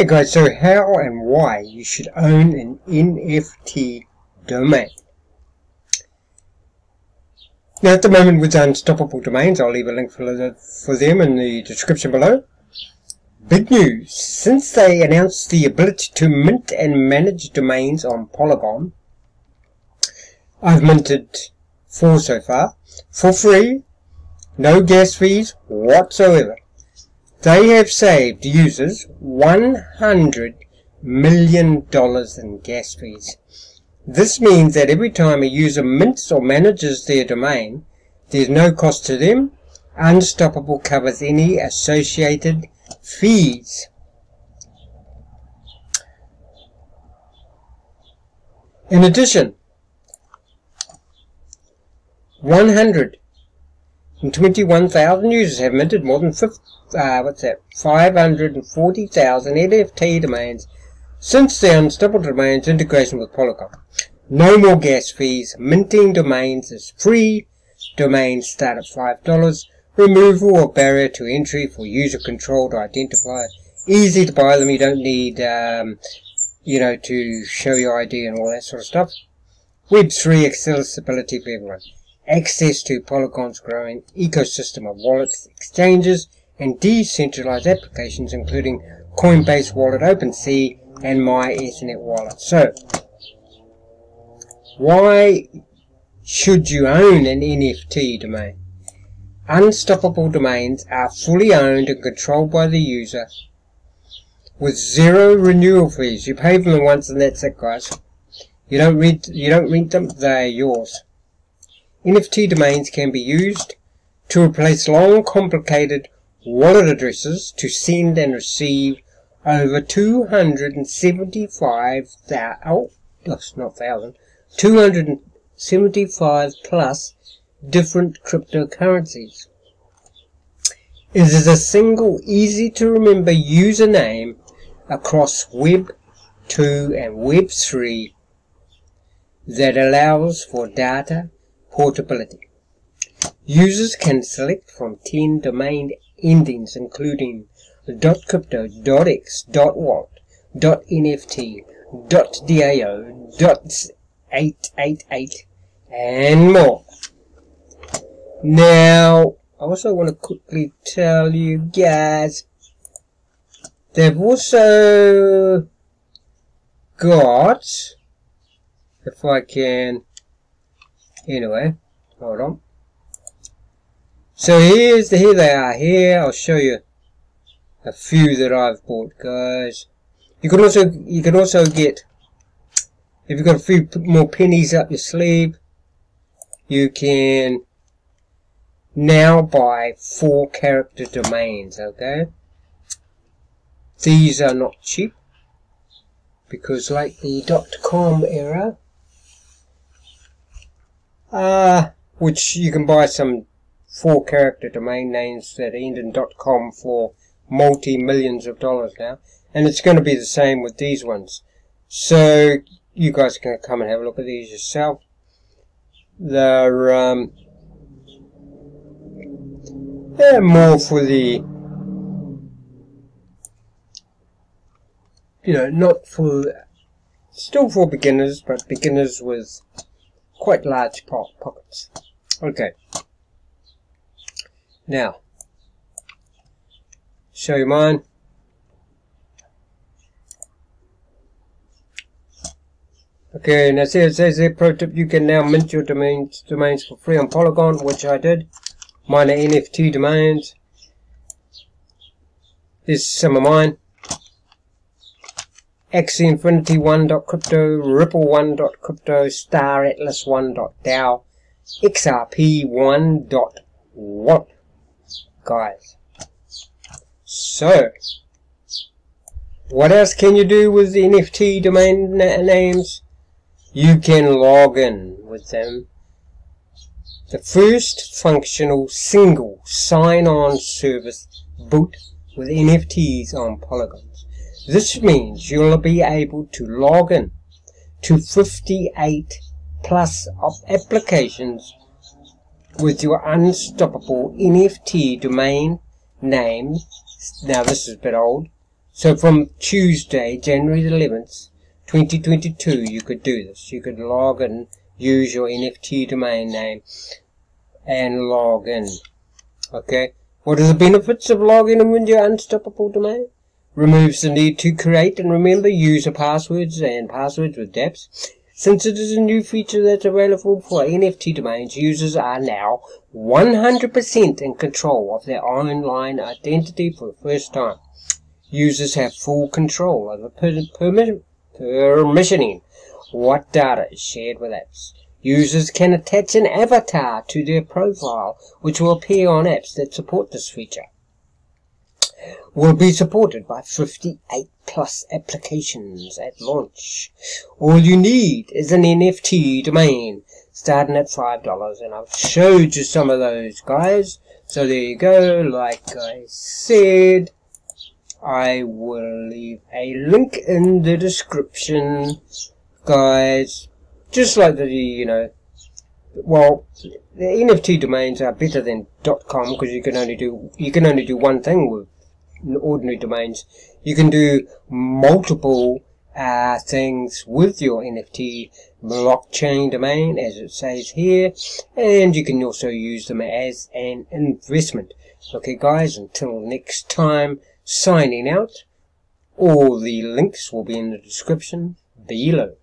Hey guys, so how and why you should own an NFT domain. Now at the moment with Unstoppable Domains, I'll leave a link for, for them in the description below. Big news! Since they announced the ability to mint and manage domains on Polygon, I've minted four so far, for free, no gas fees whatsoever. They have saved users $100 million in gas fees. This means that every time a user mints or manages their domain, there's no cost to them. Unstoppable covers any associated fees. In addition, 100 and 21,000 users have minted more than 50, uh, what's that, 540,000 NFT domains since the Unstoppable Domains integration with Polygon. No more gas fees, minting domains is free, domains start at $5, removal of barrier to entry for user controlled identifier, easy to buy them, you don't need, um, you know, to show your ID and all that sort of stuff. Web3 accessibility for everyone access to Polygon's growing ecosystem of wallets, exchanges, and decentralized applications including Coinbase Wallet, OpenSea, and MyEtherWallet. So, why should you own an NFT domain? Unstoppable domains are fully owned and controlled by the user with zero renewal fees. You pay for them once and that's it guys. You don't rent you don't rent them, they're yours. NFT domains can be used to replace long complicated wallet addresses to send and receive over 275,000, oh, not thousand, 275 plus different cryptocurrencies. It is a single, easy to remember username across Web 2 and Web 3 that allows for data Portability. Users can select from 10 domain endings including .crypto, .x, .wallet, .nft, .dao, .888 and more. Now, I also want to quickly tell you guys they've also got if I can Anyway, hold on. So here's the, here they are. Here I'll show you a few that I've bought, guys. You can also you can also get if you've got a few more pennies up your sleeve, you can now buy four character domains. Okay, these are not cheap because, like the .com era, uh, which you can buy some four character domain names that end in .com for multi-millions of dollars now. And it's going to be the same with these ones. So you guys can come and have a look at these yourself. They're, um, they're more for the, you know, not for, still for beginners, but beginners with quite large pockets. Okay. Now, show you mine. Okay, now see it says here, pro tip, you can now mint your domains, domains for free on Polygon, which I did. Mine are NFT domains. This is some of mine. Axie Infinity 1.crypto, Ripple 1.crypto, Star Atlas 1.dao, XRP 1.what, guys. So, what else can you do with NFT domain names? You can log in with them. The first functional single sign-on service boot with NFTs on Polygon. This means you'll be able to log in to 58 plus of applications with your unstoppable NFT domain name. Now this is a bit old. So from Tuesday, January the 11th, 2022, you could do this. You could log in, use your NFT domain name, and log in. Okay? What are the benefits of logging in with your unstoppable domain? Removes the need to create and remember user passwords and passwords with dApps. Since it is a new feature that's available for NFT domains, users are now 100% in control of their online identity for the first time. Users have full control over per permission permissioning what data is shared with apps. Users can attach an avatar to their profile, which will appear on apps that support this feature. Will be supported by 58 plus applications at launch. All you need is an NFT domain, starting at $5, and I've showed you some of those, guys. So there you go, like I said. I will leave a link in the description, guys. Just like the, you know, well, the NFT domains are better than .com because you can only do you can only do one thing with ordinary domains. You can do multiple uh, things with your NFT blockchain domain, as it says here, and you can also use them as an investment. Okay, guys, until next time signing out. All the links will be in the description below.